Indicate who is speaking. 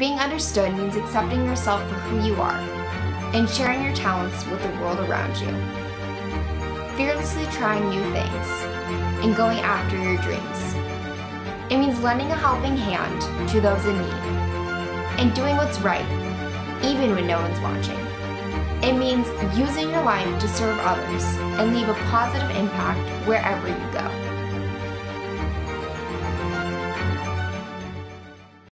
Speaker 1: Being understood means accepting yourself for who you are and sharing your talents with the world around you. Fearlessly trying new things and going after your dreams. It means lending a helping hand to those in need and doing what's right, even when no one's watching. It means using your life to serve others and leave a positive impact wherever you go.